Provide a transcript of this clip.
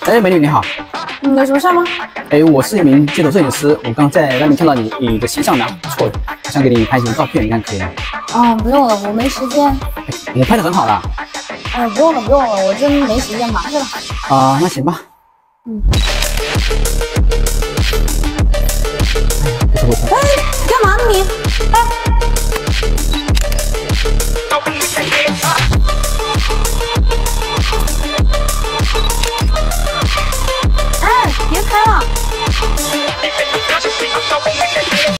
哎，美女你好，嗯，有什么事吗？哎，我是一名街头摄影师，我刚在外面看到你，你的形象蛮不错的，想给你拍几张照片，你看可以吗？哦，不用了，我没时间。哎，我拍的很好的。哎，不用了，不用了，我真没时间，忙去了。啊，那行吧。嗯。i'll be